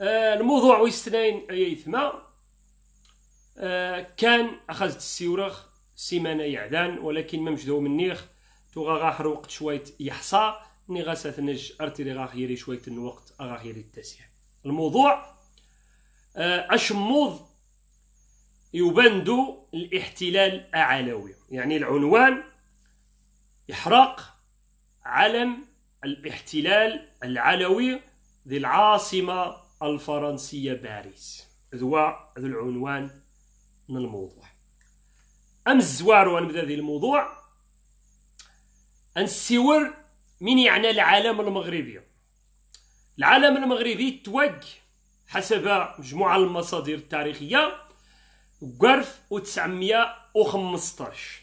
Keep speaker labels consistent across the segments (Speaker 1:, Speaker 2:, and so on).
Speaker 1: آه، الموضوع ويستنين يثما آه، كان أخذت السيورخ سيمانة يعدان ولكن ما مجدو منيخ توغا غاحر وقت شويت يحصى. ني غاسات نج ارتي غا خيري شويت الوقت اغا خيري التاسع. الموضوع آه، اشموض يبندو الاحتلال العلوي يعني العنوان إحراق علم الاحتلال العلوي ذي العاصمة الفرنسية باريس. هذا العنوان من الموضوع. أم الزوار ونبدأ ذي الموضوع؟ نسيور من يعني العالم المغربي. العالم المغربي توج حسب مجموعة المصادر التاريخية قرف و 915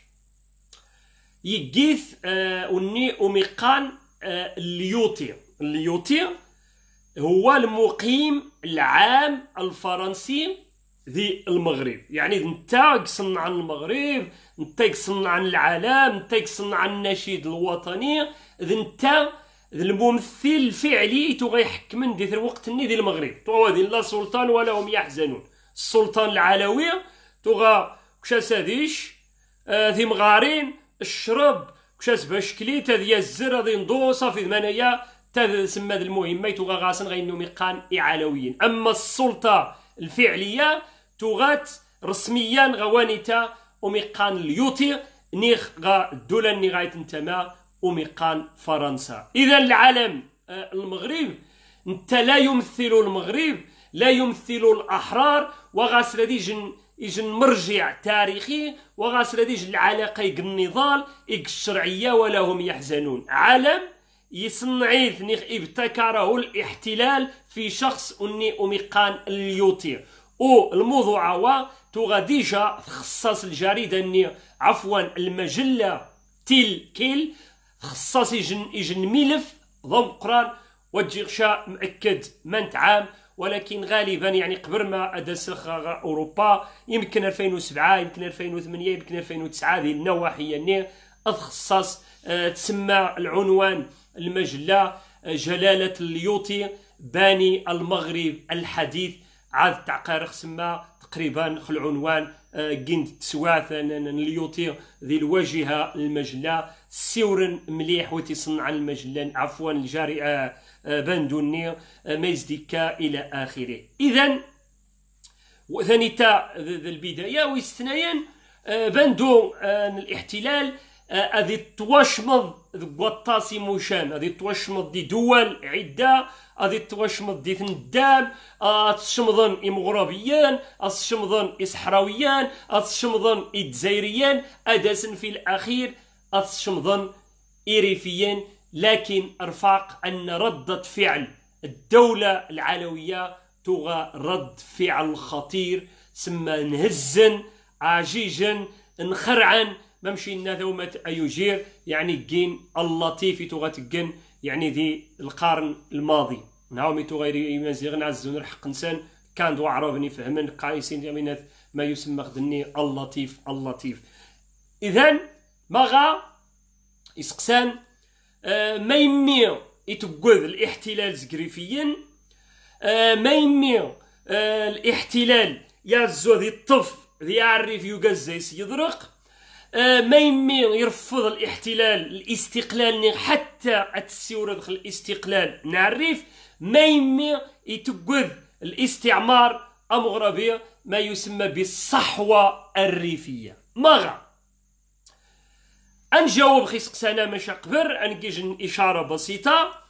Speaker 1: يجيث آه وني أميقان آه الليوطي. الليوطي هو المقيم العام الفرنسي ذي المغرب. يعني انت قصن عن المغرب انت قصن عن العالم انت قصن عن النشيد الوطني انت الممثل الفعلي تو غيحكم دي الوقت ني ذي المغرب. تو لا سلطان ولا هم يحزنون. السلطان العلوي توغا كشاس ساديش آه ذي مغارين الشرب كشاس باشكليت هذه الزر هذه ندو صافي ثمانية تسمى المهمة توغا غاسن غينو ميقان إعلويين. أما السلطة الفعلية توغات رسميا غوانيتا وميقان اليوتي نيخ غا الدولة ني غايت انتما وميقان فرنسا. إذا العالم آه المغرب انت لا يمثل المغرب لا يمثل الأحرار وغاسل جن يجن مرجع تاريخي وغاسل ديج العلاقة النضال الشرعية ولا هم يحزنون. علم يصنعيث نيخ ابتكره الاحتلال في شخص أني أميقان اليوتي أو الموضوع هو توغا ديجا خصاص الجريدة أني عفوا المجلة تيل كيل خصاص يجن يجن ملف ضم قرآن وجيغشا مأكد من عام. ولكن غالبا يعني قبل ما ادسخ أوروبا يمكن 2007 يمكن 2008 يمكن 2009 هذه النواحي يعني أتخصص آه، تسمى العنوان. المجلة آه، جلالة الليوطي باني المغرب الحديث عاد تعقار سما تقريبا العنوان آه، تسواث الليوطي ذي الواجهه المجله سيور مليح وتصنع المجلة عفوا الجاري باندوني آه، ميزديكا إلى آخره. إذا وثانيتا البداية ويستنايان آه، باندو هذه توشمض وطاسي موشان هذه توشمض دي دول عدة هذه توشمض دي ثندام تشمضن إمغربيان تشمضن إصحراويان تشمضن إدزايريان أداسن في الأخير تشمضن إيريفيان لكن أرفاق أن ردة فعل الدولة العلوية تغى رد فعل خطير سما نهزن عجيجا نخرعن ممشي لنا ثومة أيجير يعني جين اللطيف تغى تجن يعني ذي القرن الماضي. نعومي تغيري يمازيغ نعزون الحق نسان كان دو عربني فهمن قايسين ما يسمى خدني اللطيف اللطيف. إذن مغا إسقسان آه، ما يمي يتقوذ الإحتلال زكريفيا آه، ما يمي آه، الإحتلال يعزو ذي الطف ذي يعرف يقزيس يضرق ما يمي يرفض الاحتلال الاستقلال حتى التسيورة دخل الاستقلال. نعرف ما يمي يتقوذ الاستعمار أمغربي ما يسمى بالصحوة الريفية. مغا أنجاوب خي سقسانا ماشي قبر انكيج إشارة بسيطة.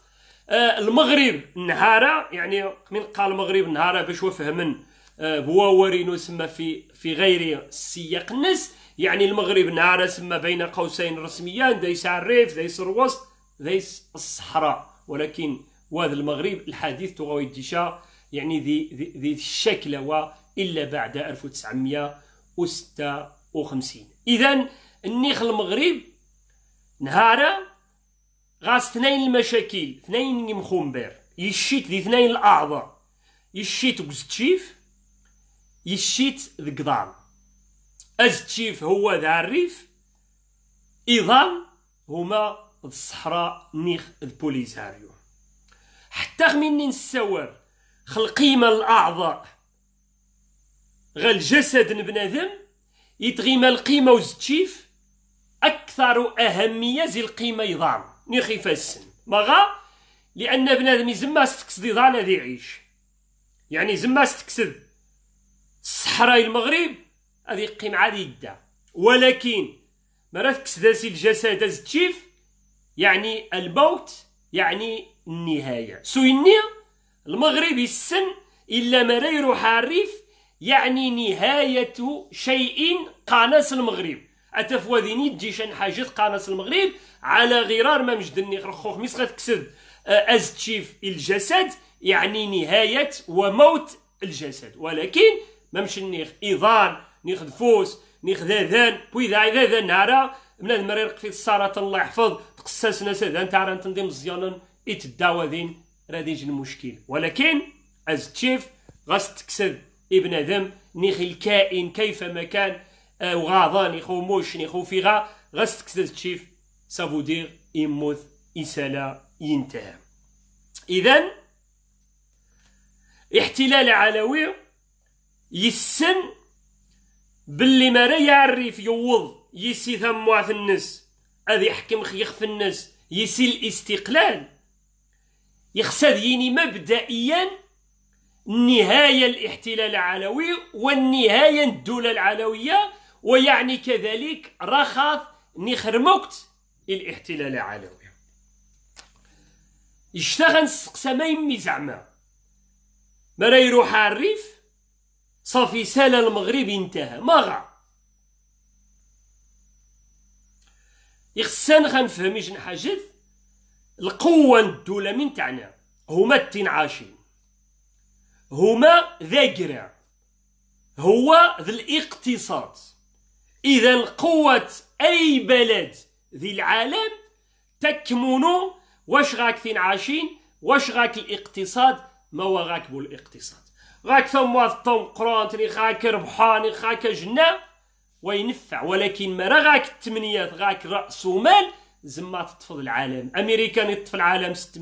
Speaker 1: آه المغرب نهارا يعني من قال المغرب نهارا باش وفهمن آه سما في في غير سياق الناس. يعني المغرب نهارا سما بين قوسين رسميان دايس الريف دايس الوسط دايس الصحراء ولكن وهذا المغرب الحديث تغوي ديشا يعني ذي ذي, الشكل إلا بعد 1956 اذا النيخ المغرب نهارا غاس اثنين المشاكل اثنين مخومبير يشيت ذي اثنين الأعضاء. يشيت وزتشيف يشيت ذي ازتشيف هو ذا الريف أيضا هما الصحراء نيخ البوليساريو حتى مني نسور القيمة الأعضاء غا الجسد بنادم يتغيما القيمة وزتشيف أكثر أهمية زي القيمة يضام. نيخي فاسن مغا لأن بنادم زما ستكسد يضان ذي يعيش. يعني زما ستكسد الصحراء المغرب هذه قيمة عادي يدا ولكن مرة تكسد الجسد زتشيف يعني الموت يعني النهاية. سويني المغرب السن إلا ما يروح عريف يعني نهاية شيء قانس المغرب. أتفوا ذيني تجيشان حاجة قانس المغرب على غرار ما مجدني رخوخ ميس غتكسد أزتشيف الجسد يعني نهاية وموت الجسد. ولكن ما مش نيخ إيضان نيخ دفوس نيخ ذاذان بوي ذا ذاذان نارا من المرير في الصارة الله يحفظ تقسسنا سيدان تاع تنظيم مزيانا يتداوى ذين راديج المشكل. ولكن از تشيف غاس تكسد ابن آدم نيخي الكائن كيفما كان آه، وغاضا نيخو موش نيخو فيغا غاس تكسد تشيف سافو دير يموت يسالا ينتهى. اذا احتلال علوي يسن باللي ما يعرف يوض يسي ثم الناس هذا يحكم خيخ في الناس يسي الاستقلال. يخسد يني مبدئيا نهاية الاحتلال العلوي والنهاية الدولة العلوية ويعني كذلك رخص نخرمكت الاحتلال العلوي. يشتغل سقسا ما يمي زعما مرا يروح على الريف صافي سال المغرب انتهى. ما غا يخسان غنفهم شن حاجات القوة الدولة من تاعنا. هما التنعاشين. هما ذاكرة هو ذا الاقتصاد. إذا قوة أي بلد ذي العالم تكمن واش غاك تنعاشين واش غاك الاقتصاد ما هو غاك بو الاقتصاد. غاك ثم الطم قرآن تري غاك ربحاني غاك جنة وينفع ولكن ما غاك التمنيات غاك رأس مال زما تطفض العالم. امريكان يطفي العالم ست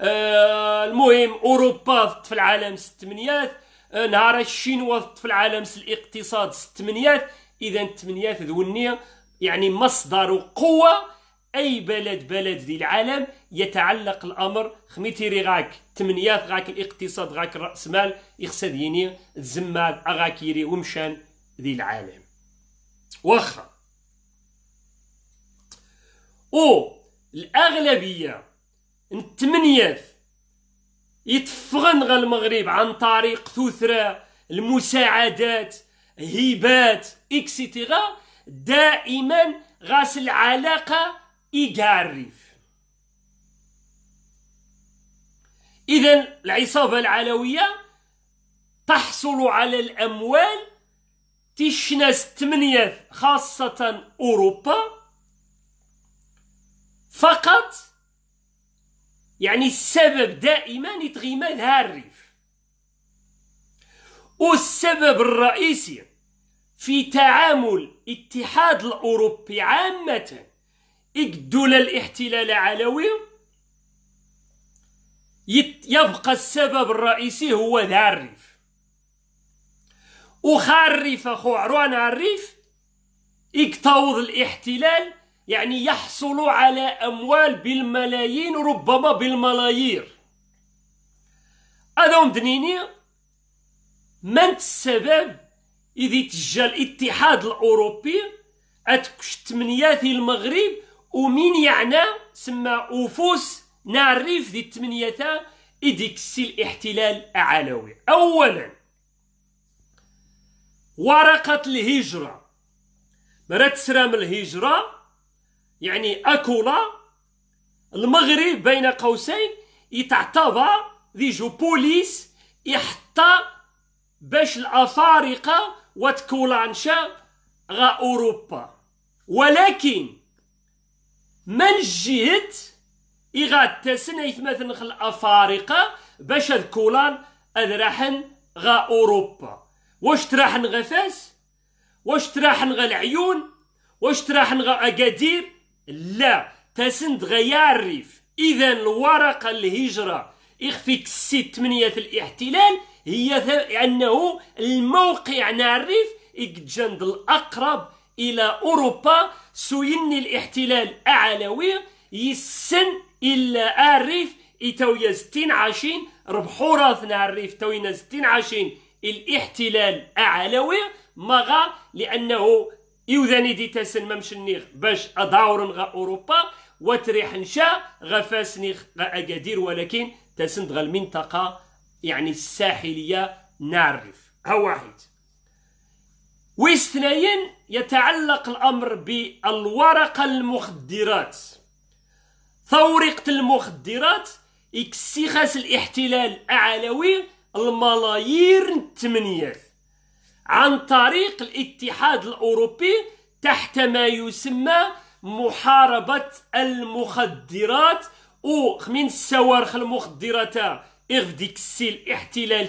Speaker 1: آه المهم أوروبا تطفي العالم ست آه نهار الشينوا تطفي العالم الاقتصاد ست تمنيات اذا التمنيات ذوني يعني مصدر قوة أي بلد بلد ذي العالم يتعلق الأمر. خميتيري غاك تمنيات غاك الاقتصاد غاك رأس مال يخسد يني زماد أغاكيري ومشان ذي العالم. واخا. أو الأغلبية الثمانيات يتفغن غا المغرب عن طريق ثثرة المساعدات هبات اكسيتيغا دائما غاس العلاقة يقارف. إذا العصابة العلوية تحصل على الأموال تشنس ثمانية خاصة أوروبا فقط يعني السبب دائما يتغيما الريف. والسبب الرئيسي في تعامل الاتحاد الأوروبي عامة الدولة الاحتلال العلوي يبقى السبب الرئيسي هو ذا الريف. وخارف أخو عروان الريف يقتوض الاحتلال يعني يحصل على أموال بالملايين ربما بالملايير. هذا دنيني من السبب إذا تجا الاتحاد الأوروبي؟ أتكش تمنيات المغرب ومين يعني سما أوفوس نعرف ذي التمنيات إذيك الاحتلال العلوي أولا ورقة الهجرة. مرات سرام الهجرة يعني أكولا المغرب بين قوسين يتعتبر ذي جو بوليس يحطى باش الأفارقة وتكولانشا غا أوروبا. ولكن من جهة إغاد تسنيت مثلا الأفارقة باش الكولان أذرحن غا أوروبا. واش تراحن غا فاس؟ واش تراحن غا العيون؟ واش تراحن غا أكادير لا تسند غيعرف إذا الورقة الهجرة يخفيك السيت ثمانية الاحتلال هي أنه الموقع نعرف جند الأقرب إلى أوروبا. سويني الاحتلال أعلوي يسن إلا أعرف إتويا ستين عشين ربحو راث نعرف توينا ستين عشين الإحتلال أعلوي مغا لأنه يوذاني دي تسن ممشنيغ باش أداور غا أوروبا وتريح نشا غفاسنيغ غا أكادير ولكن تسند غا المنطقة يعني الساحلية نعرف. ها واحد. واثنين يتعلق الأمر بالورقة المخدرات. ثورقة المخدرات إكسيخاس الاحتلال أعلوي الملايير التمنيات عن طريق الاتحاد الأوروبي تحت ما يسمى محاربة المخدرات و خمين السوارخ المخدرات إغف ديك السيل احتلال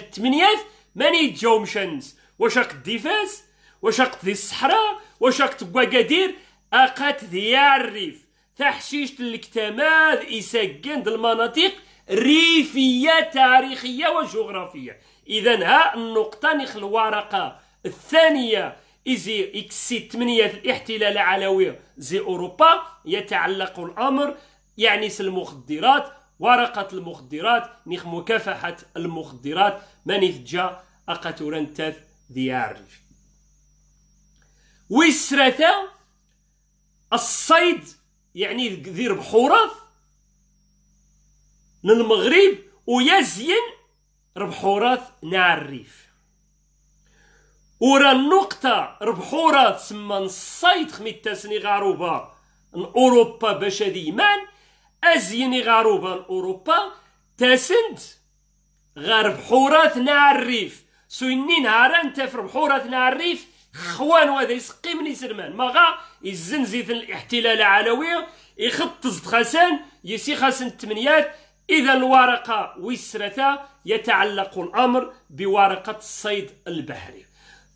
Speaker 1: ماني تجاو شنس واش قد فاس واش قد الصحراء واش بواكادير أقات ذي الريف. تحشيش الكتماد إساقين المناطق ريفية تاريخية وجغرافية. إذا ها النقطة نخل الورقة الثانية. إزي إكسي ثمانية الاحتلال العلوي زي أوروبا يتعلق الأمر يعني المخدرات ورقة المخدرات نخ مكافحة المخدرات. من يتجا أقاتورنتاث ديار ويسرثا الصيد يعني ذي بحورات للمغرب ويزين ربحورات نعرف ورا النقطة ربحورات سما نصيد خميت تاسني غاروبا أوروبا باش ديمان ازيني غاروبا أوروبا تاسنت غير بحورات نعرف سويني نهار انت في بحورات نعرف خوان وهذا يسقي من يسلمان. مغا زيت الاحتلال العلوي يخط خسان يسي خسن التمنيات. إذا الورقة ويسرتا يتعلق الأمر بورقة الصيد البحري.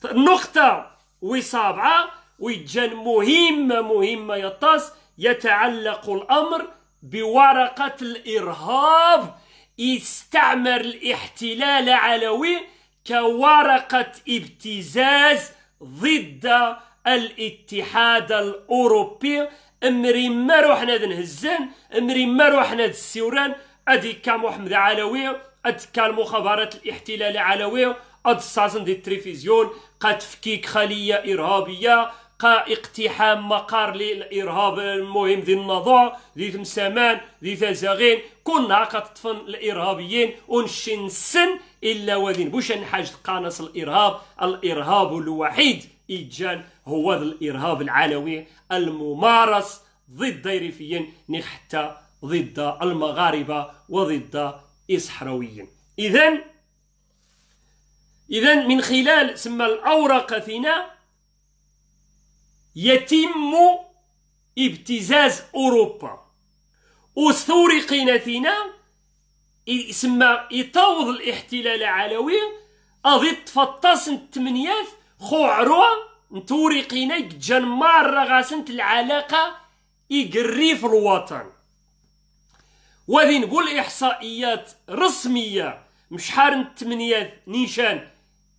Speaker 1: النقطة وسابعة ويجان مهمة مهمة يطاس يتعلق الأمر بورقة الإرهاب. يستعمر الاحتلال علوي كورقة ابتزاز ضد الاتحاد الأوروبي. أمري ما روحنا نهزن أمري ما روحنا السيوران. أدي كا محمد علوي كا المخابرات الاحتلال علوي. أد سازن دي التلفزيون قد تفكيك خلية إرهابية قا اقتحام مقر للإرهاب المهم ذي النضوع ذي تمسامان ذي تزاغين كنا كتطفن الإرهابيين ونشن سن إلا وذين. بوش نحاج قانص الإرهاب؟ الإرهاب الوحيد إيجان هو الإرهاب العلوي الممارس ضد الريفيين حتى ضد المغاربة وضد الصحراويين إذا إذا من خلال سما الأوراق ثنا يتم ابتزاز أوروبا. وستورقين ثنا يسمى يطوض الاحتلال العلوي التمنيات خو عروة نتورقينا جان مرة غاسنت العلاقة يقري في الوطن. وذي نقول إحصائيات رسمية مش حار التمنيات نيشان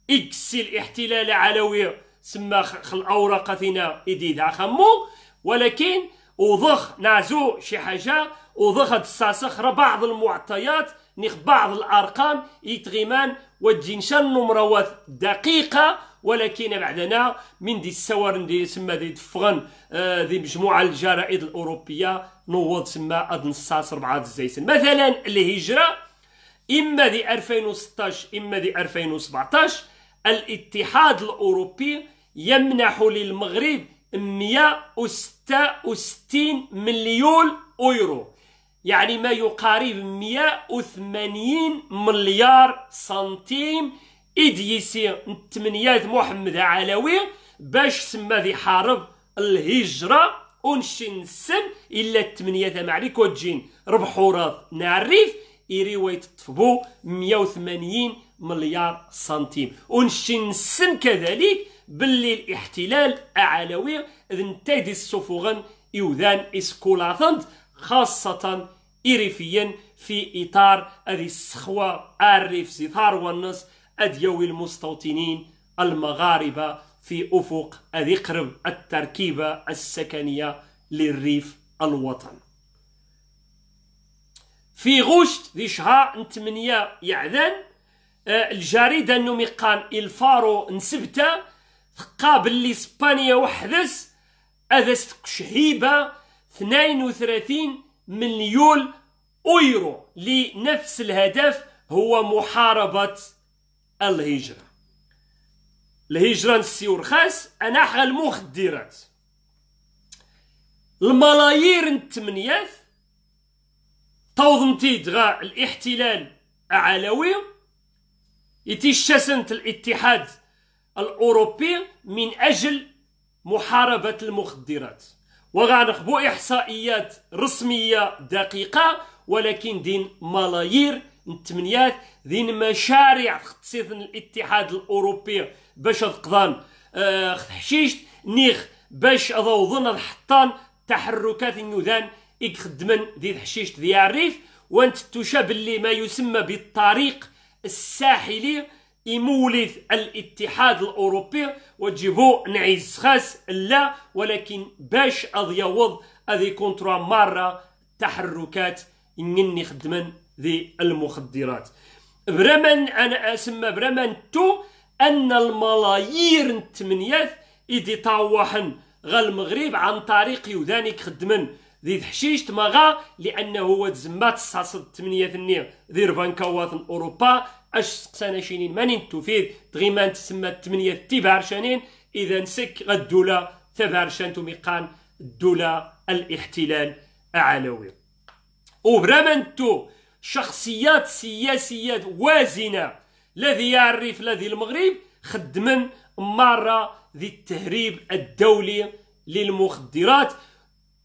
Speaker 1: إكسي الاحتلال علوي سما خل أوراق ثينا إديد خمو ولكن وضخ نعزو شي حاجة وضخ تساسخ بعض المعطيات نخ بعض الأرقام يتغيمان وتجينشان نمروات دقيقة ولكن بعدنا من دي السوار دي سما دي دفغن آه دي مجموعة الجرائد الأوروبية نوض سما أد نصاص ربعة الزيسن مثلا الهجرة إما دي 2016 إما دي 2017 الاتحاد الأوروبي يمنح للمغرب 166 مليون أورو. يعني ما يقارب 180 مليار سنتيم إديسي التمنيات محمد علوي باش سما ذي حارب الهجرة ونشي نسن إلا التمنيات معريك وتجين ربحورات نعرف إيري ويتطفبو 180 مليار سنتيم. ونشي نسن كذلك باللي الاحتلال أعلوي ذنتايدي السفوغن يوذان إسكولاثنت خاصة إريفيا في إطار هذه السخوة الريف زي ثروة النص أديوي المستوطنين المغاربة في أفق هذه قرب التركيبة السكنية للريف الوطن. في غشت ذي شهر 8 يعذن آه، الجريدة النميقان إلفارو نسبتا قابل لإسبانيا وحدث هذا شهيبة 32 مليون أويرو لنفس الهدف هو محاربة الهجرة. الهجرة نسيو رخاص أنا حغا المخدرات. الملايير التمنيات توضمتيد غا الاحتلال العلوي. يتشسنت الاتحاد الأوروبي من أجل محاربة المخدرات. وغنخبو إحصائيات رسمية دقيقة ولكن دين ملايير التمنيات دين مشاريع تختصيص الاتحاد الأوروبي باش تقضان آه حشيش نيخ باش اضوضن الحطان تحركات النذان يخدمن ذي الحشيش ذي الريف وانت تشاب اللي ما يسمى بالطريق الساحلي. يمولث الاتحاد الأوروبي وتجيبو نعيز خاص لا ولكن باش اضيوض اذي كونترا مرة تحركات انني خدمن ذي المخدرات. برمن أنا أسمى برمن تو أن الملايير التمنيات ايدي طاوحن غا المغرب عن طريق يودانيك خدمن ذي الحشيش تماغا لأنه هو تزمات الساسد تمنية ثنية ذي ربانكوات اوروبا اش سقسانا شينين. مانين توفيد تغيمان تسمى تمنية تيبار شانين اذا نسك غدولة ثبار شانتو ميقان الدولة الاحتلال العلوي وبرامنتو شخصيات سياسيات وازنة. الذي يعرف الذي المغرب خدمن مرة ذي التهريب الدولي للمخدرات.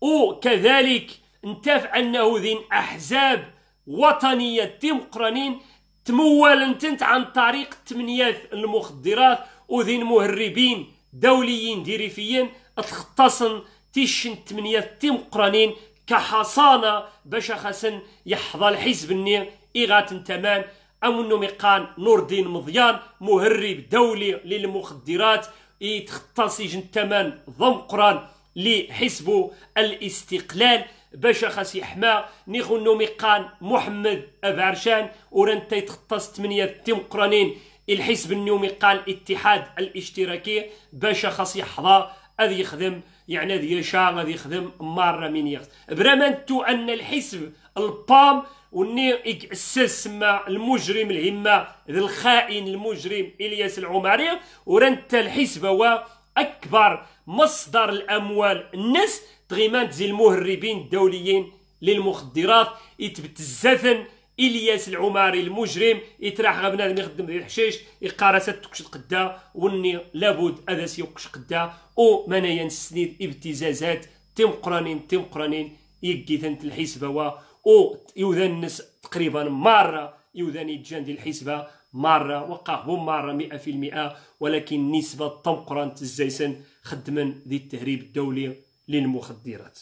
Speaker 1: وكذلك انتفع أنه ذي أحزاب وطنية ديمقرانين تمول انتنت عن طريق تمنيات المخدرات وذين مهربين دوليين ديريفيين تختصن تيشن تمنيات ديمقرانين كحصانة باش خسن يحظى الحزب النير إغات تمان أم أنه مقان نور الدين مضيان مهرب دولي للمخدرات يتخطى سجن تمان ضم قرآن لحزب الاستقلال باش خاص يحمى نيخو مقان محمد أبعرشان ورنتا يتخطى ثمانية تيم قرانين الحزب النومي قال الاتحاد الاشتراكي باش خاص يحظى هذا يخدم يعني هذا يشا غادي يخدم مرة من يخدم برامنتو أن الحزب البام وني اسس سما المجرم الهمة ذا الخائن المجرم إلياس العمري ورنت الحزب هو أكبر مصدر الأموال الناس تغيمان زي المهربين الدوليين للمخدرات يتبت الزثن إلياس العماري المجرم يتراح غا بنادم يخدم ذي الحشيش يقارس تكش قدا وني لابد هذا سيوكش قدا. أو منايا السنيد ابتزازات تيم قرانين تيم قرانين يقي الحسبة أو يوذن الناس تقريبا مرة يوذن يتجان الحسبة مرة وقعهم مرة مئة في المئة ولكن نسبة طمقران الزيسن خدما ذي التهريب الدولي للمخدرات.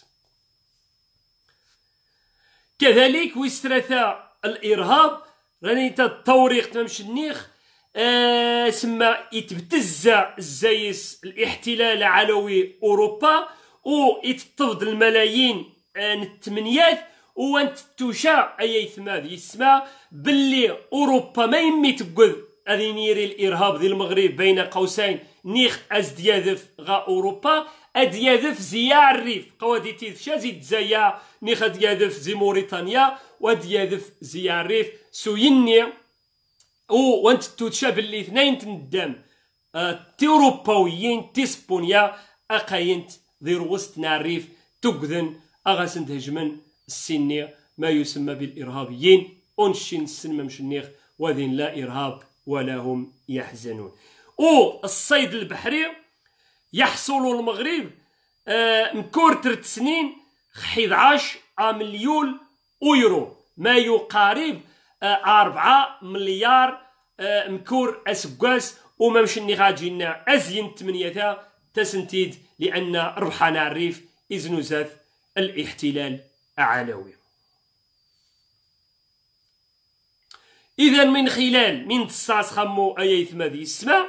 Speaker 1: كذلك ويسترثى الإرهاب. راني التوريق تمامش النيخ. آه سما يتبتزا الزايس الاحتلال العلوي أوروبا و يتطفد الملايين آه التمنيات وانت توشا اي ثما يسمى باللي أوروبا ما يمي تقول غادي نيري الإرهاب ذي المغرب بين قوسين نيخ ازديادف غا أوروبا اديادف زيا الريف. قوادي تيث شازيد زيا نيخ اديادف زي موريتانيا وديادف زيا الريف. سويني أو وانت توتشاب اللي اثنين تندم. آه تيوروباويين تيسبونيا أقاينت ذي روست نعريف تقذن اغاسن تهجمن السني ما يسمى بالإرهابيين. أونشين السنمة مشنيخ وذين لا إرهاب. ولا هم يحزنون. أو الصيد البحري يحصل المغرب آه مكور ترت سنين 11 مليون اورو ما يقارب آه 4 مليار آه مكور اسكواس وما مشني غاجينا أزين تمنية تسنتيد لأن ربحنا الريف ازنوزات الاحتلال العلوي. إذا من خلال من تصاص خمو أي ثما ذي السماء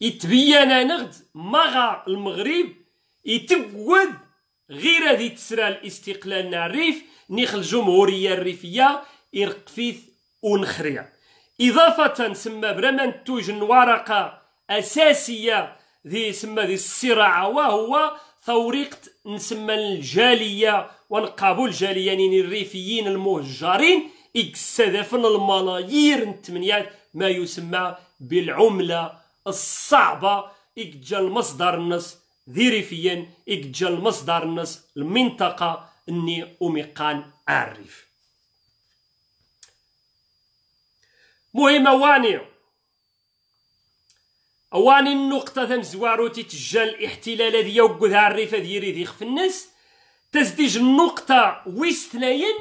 Speaker 1: يتبين نغد مغا المغرب يتقود غير هذه تسرى الاستقلال الريف نيخ الجمهورية الريفية إرقفيث ونخريا إضافة سما برمان توجن ورقة أساسية ذي سما ذي الصراع وهو ثوريقة نسمى الجالية ونقابل الجالية يعني الريفيين المهجرين إكسدفن الملايير التمنيات ما يسمى بالعملة الصعبة. إكجا المصدر النص ذي ريفيا إكجا المصدر النص المنطقة إني أميقان أعرف مهم واني أواني النقطة ثم زوارو تتجا الاحتلال يوقذ الريفة ديري ذي خف الناس. تزديج النقطة ويستناين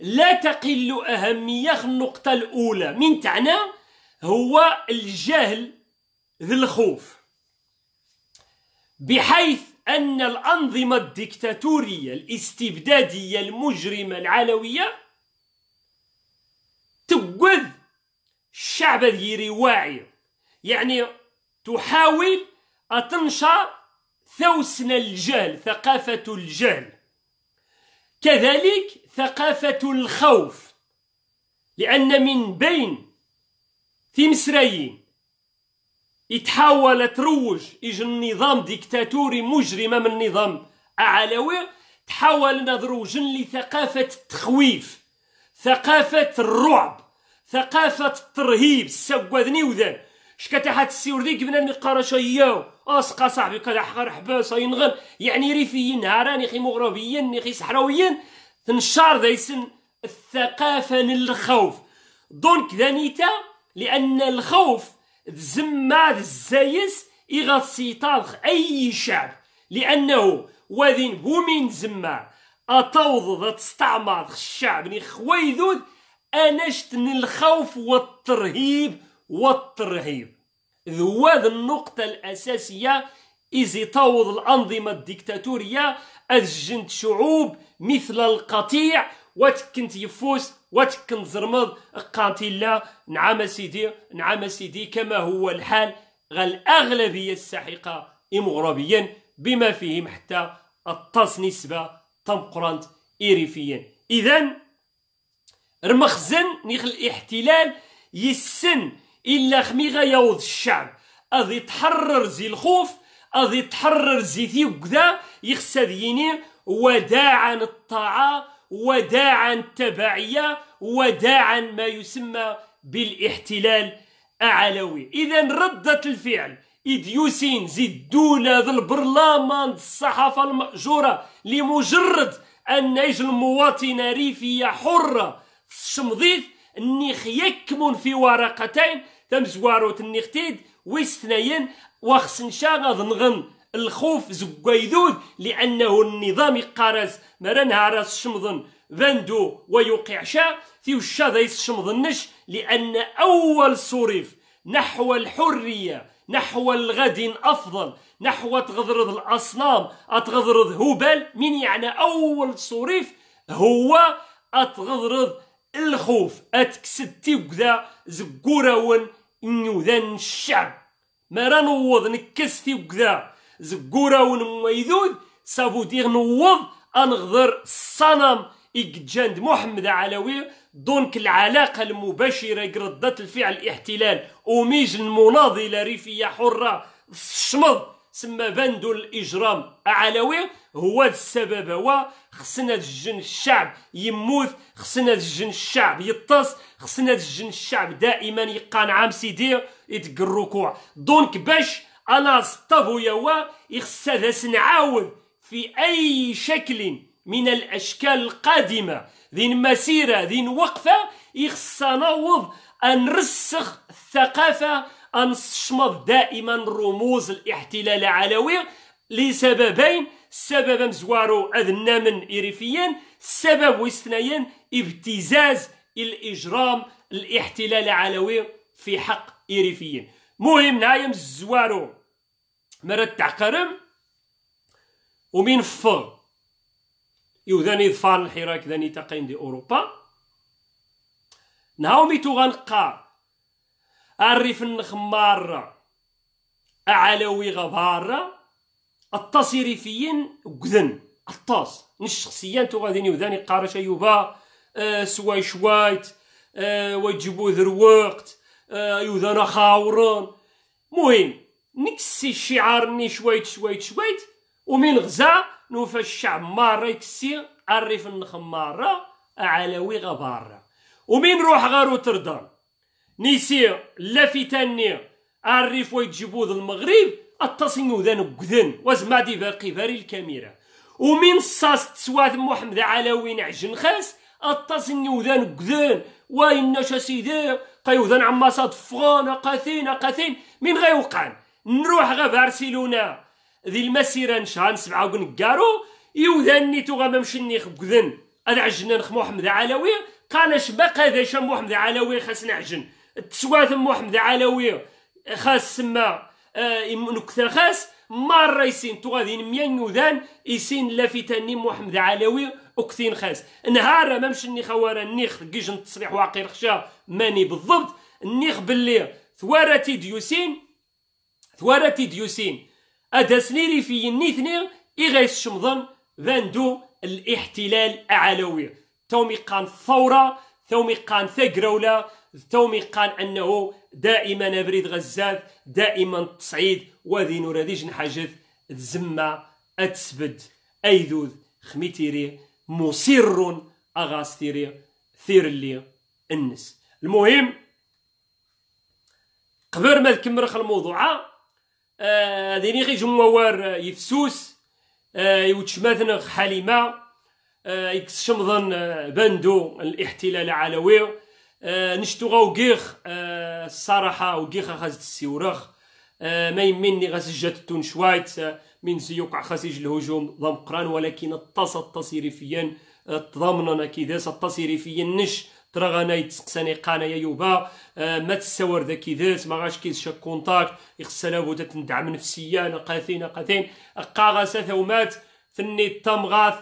Speaker 1: لا تقل أهمية النقطة الأولى. من تعنى هو الجهل ذي الخوف. بحيث أن الأنظمة الدكتاتورية الاستبدادية المجرمة العلوية تقذ الشعب ديري واعي يعني تحاول أتنشر ثوسن الجهل ثقافة الجهل. كذلك ثقافة الخوف لأن من بين في مصريين يتحاول تروج إيج النظام ديكتاتوري مجرم من النظام علوي تحاول نضروج لثقافة التخويف ثقافة الرعب ثقافة الترهيب سوادني وذان شكاتا حات السيور ذيك بنادم يقارا شياو اسقى صاحبي كذا حقر حباس ينغن يعني ريفيين نهاران خي مغربيين خي صحراويين. تنشار ذا يسن الثقافة للخوف دونك ذانيتا لأن الخوف زماد الزايس إغا أي شعب. لأنه وذين بومين زما أطوض ذا تستعمر الشعب. ني خويذود أنشت الخوف والترهيب والترهيب. ذو النقطة الأساسية إذ طوض الأنظمة الديكتاتورية أجنت شعوب مثل القطيع وتكنت يفوس وتكنت زرمض قاتلة نعم سيدي نعم سيدي كما هو الحال الأغلبية الساحقة إمغربيا بما فيهم حتى الطاس نسبة تمقرنت إيريفيا إذا رمخزن نيخ الاحتلال يسن إلا خميغا يوض الشعب. أذي تحرر زي الخوف أذي تحرر زي ذي وكذا يخسد يني وداعا الطاعة وداعا التبعية وداعا ما يسمى بالإحتلال أعلوي. إذا ردة الفعل إديوسين زي الدولة ذا البرلمان الصحافة المأجورة لمجرد أن يجي المواطنة ريفية حرة الشمضيث النيخ يكمن في ورقتين تم زوارو تنيختيد ويستنين وخصن شاغ نغن الخوف زقايدود لأنه النظام قارس مرن هارس الشمضن فاندو ويوقع شا في وشا ذيس الشمضنش لأن أول صريف نحو الحرية نحو الغد أفضل. نحو تغضرض الأصنام أتغضرض هبال من يعني أول صريف هو أتغضرض الخوف أتكسدتي وكذا زقوراون ذان الشعب. ما راه نوض نكستي وكذا زقوراون مويدود سافو دير نوض انغضر الصنم. إجاند محمد علوي دونك العلاقة المباشرة ردة الفعل الاحتلال. وميج المناضلة ريفية حرة الشمض سما بندو الإجرام. علوي هو السبب. هو خصنا الجن الشعب. يموت خصنا الجن الشعب. يطس خصنا الجن الشعب. دائما يقان سيدي يدق الركوع دونك باش أنا سطفو يوا يخص نعاود في أي شكل من الأشكال القادمة. ذين مسيرة ذين وقفة يخص نوض نرسخ الثقافة أنشمض دائما رموز الاحتلال العلوي. لسببين سبب مزوارو أذنا من إريفيا سبب واثنين ابتزاز الإجرام الاحتلال العلوي في حق إريفيين مهم نايم زوارو. مرات تعقرم. ومين فر. يوذاني ظفار الحراك ذاني تقين دي أوروبا. نهاو ميتو غنقار الريف النخمار أعلوي غبارة. التصيريفيين وكذن الطاس. نش شخصيا تو غادي يوذاني قارش ايوبا آه سواي شوايت ويجيبو ذر وقت آه يوذانا خاورون. مهم نكسي الشعار ني شويت شويت شويت ومن غزا نوفا الشعب مارة يكسي الريف النخم مارة علوي غبارة. ومن روح غارو تردان نيسي لافيتاني الريف ويتجيبو المغرب التصين ذان قذن وزما دي باقي الكاميرا. ومن صاص تسوات محمد علوي نعجن خاس التصين ذان قذن وين سيدي قيوذان عما صاد فغانا قاثين قاثين من غيوقعن نروح غا برشلونه ذي المسيرة نشهر سبعة ونقارو. يوذاني تو غا ممشني خبذن هذا عجنا نخ محمد علوي قال اش بقى ذا شم محمد علوي خاص نعجن. تسوات محمد علوي خاص سما. نكثر خاص مرة يسين تو غادي ميان يوذان يسين لافتاني محمد علوي وكثين خاص. نهار ما مشني خوارا النيخ كيج تصريح واقي خشا ماني بالضبط. النيخ باللي ثوارتي ديوسين ثوارتي ديوسين. أدا سنيري في النيثني إغيس شمضن ذاندو الاحتلال أعلوي تومي قان ثورة تومي قان ثقرولة تومي قان أنه دائما بريد غزات دائما تصعيد وذي نوراديج نحاجث الزمة أتسبد. أيذوذ خميتيري مصر أغاستيري ثير اللي النس. المهم قبل ما نكمل الموضوع ذيني غي جموار يفسوس يوتشماثن حليمة يكس شمضن بندو الإحتلال العلوي نشتو غاو غيخ الصراحة وغيخ خاز السيورخ ما يمني غاز جات تون شوايت من سيوقع خاسيج الهجوم ضم قران ولكن التص التصيريفيا تضامننا كيداس التصيريفيا نش ترى غانا يتسقساني قانا يا يوبا. آه ما تساور ذاك ذات ما غاش كيس شاك كونتاك يخص لابد تندعم نفسيا قاثين قاثين قاغا ثومات ثني تمغاث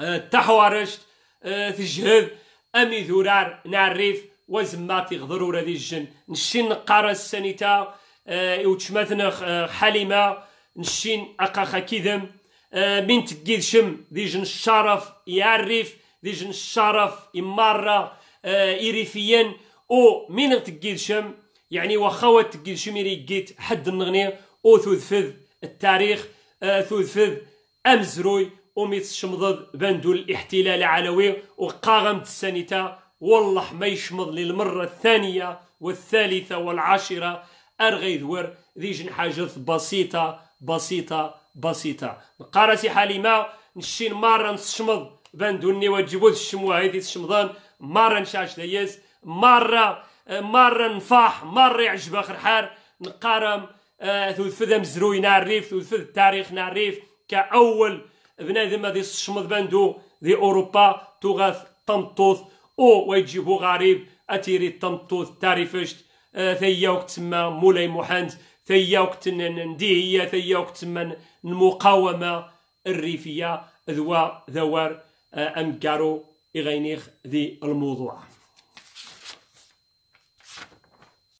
Speaker 1: آه تحوارشت آه تجهد أمي ذورار نعرف وزماتي غضرور هذه الجن. نشين نقارا السانيتا آه يوتشماثنا آه حليمة. نشين اقاخا كيدم آه من تقيد شم ذي جن الشرف يعرف ديجن الشرف إمارة آه إيريفيا أو مين تقيد شم يعني واخا تقيد شم يريقيت حد النغني. أو تذفذ التاريخ آه تذفذ أمزروي. وميت الشمضض بندو الاحتلال العلوي وقاغم السانيتا والله ما يشمض للمرة الثانية والثالثة والعاشرة. أرغي ذور ذيجن حاجات بسيطة بسيطة بسيطة. قارسي حليمة نشين مرة نشمض باندوني وتجيبو الشموع هيدي الشمضان. مرة نشاش دياس مرة مرة نفاح مرة يعجب آخر حار. نقارم آه ثوث مزروي نعرف ثوث التاريخ كأول بنادم هذه الشمض باندو ذي أوروبا تغاث تنطوث أو ويجيبو غريب أتيري تنطوث تعرفشت آه ثيا وقت تسمى مولاي محمد ثيا وقت نديهية ثيا وقت تسمى المقاومة الريفية ذوا ذوار أمكارو إغينيخ ذي الموضوع.